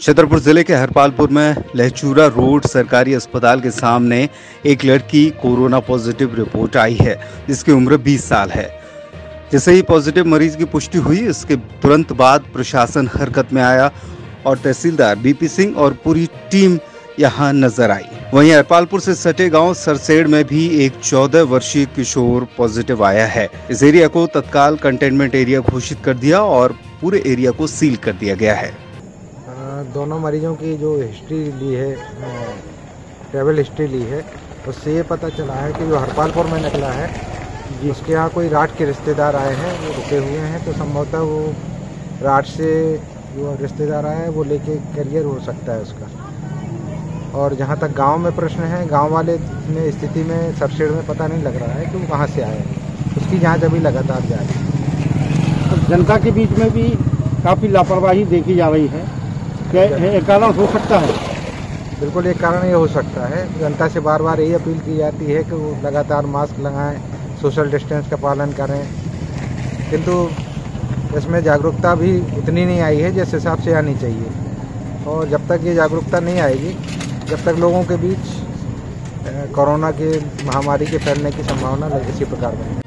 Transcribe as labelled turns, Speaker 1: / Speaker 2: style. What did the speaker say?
Speaker 1: छतरपुर ज़िले के हरपालपुर में लहचूरा रोड सरकारी अस्पताल के सामने एक लड़की कोरोना पॉजिटिव रिपोर्ट आई है, जिसकी उम्र 20 साल है। जैसे ही पॉजिटिव मरीज़ की पुष्टि हुई, इसके तुरंत बाद प्रशासन हरकत में आया और तहसीलदार बीपी सिंह और पूरी टीम यहाँ नज़र आई। वहीं हरपालपुर से सटे गाँव सरसेड़ में भी एक 14 वर्षीय किशोर पॉजिटिव आया है। इस एरिया को तत्काल कंटेनमेंट एरिया घोषित कर दिया और पूरे एरिया को सील कर दिया गया है।
Speaker 2: दोनों मरीजों की जो हिस्ट्री ली है ट्रैवल हिस्ट्री ली है उससे ये पता चला है कि जो हरपालपुर में निकला है उसके यहाँ कोई राट के रिश्तेदार आए हैं वो रुके हुए हैं तो संभवतः वो राट से जो रिश्तेदार आए हैं वो लेके करियर हो सकता है उसका। और जहाँ तक गाँव में प्रश्न है गाँव वाले में स्थिति में सरसेड़ में पता नहीं लग रहा है कि वो कहाँ से आए हैं। उसकी जाँच अभी लगातार जा रही है।
Speaker 3: जनता के बीच में भी काफ़ी लापरवाही देखी जा रही है। एक कारण हो सकता है।
Speaker 2: बिल्कुल एक कारण ये हो सकता है। जनता से बार बार यही अपील की जाती है कि वो लगातार मास्क लगाएँ सोशल डिस्टेंस का पालन करें। किंतु इसमें जागरूकता भी उतनी नहीं आई है जिस हिसाब से आनी चाहिए। और जब तक ये जागरूकता नहीं आएगी जब तक लोगों के बीच कोरोना के महामारी के फैलने की संभावना इसी प्रकार बनेगी।